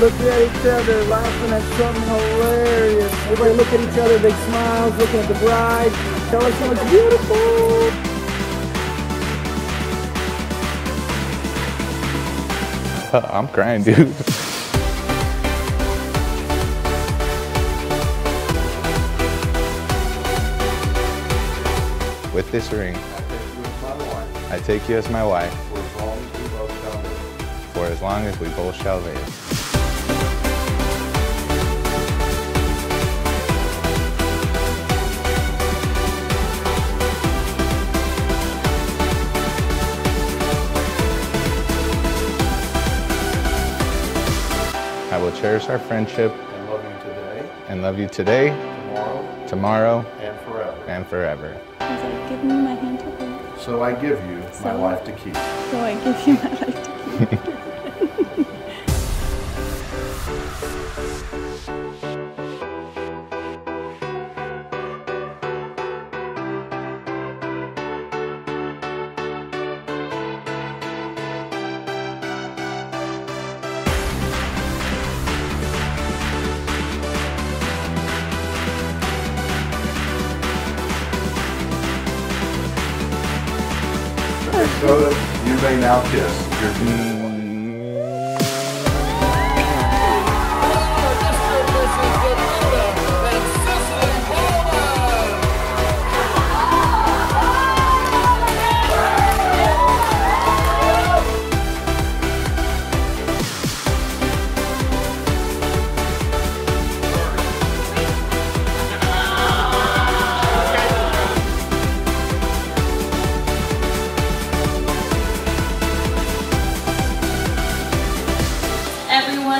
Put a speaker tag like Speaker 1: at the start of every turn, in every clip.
Speaker 1: Looking at each other, laughing at something hilarious. Everybody look at each other, big smiles, looking at the bride. Tell her she looks beautiful.
Speaker 2: I'm crying, dude. With this ring, I take you as my wife for as long as we both shall live. I will cherish our friendship
Speaker 3: and love you today,
Speaker 2: and love you today,
Speaker 3: tomorrow,
Speaker 2: tomorrow,
Speaker 3: and forever.
Speaker 2: and forever.
Speaker 4: He's like, give me my hand to hold.
Speaker 3: So I give you my life to keep.
Speaker 4: So I give you my life to keep.
Speaker 3: So you may now kiss your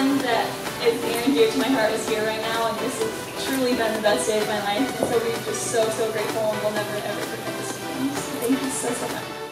Speaker 4: that is near and dear to my heart is here right now, and this has truly been the best day of my life, and so we're just so, so grateful, and we'll never, ever forget this. Thank you so, so much.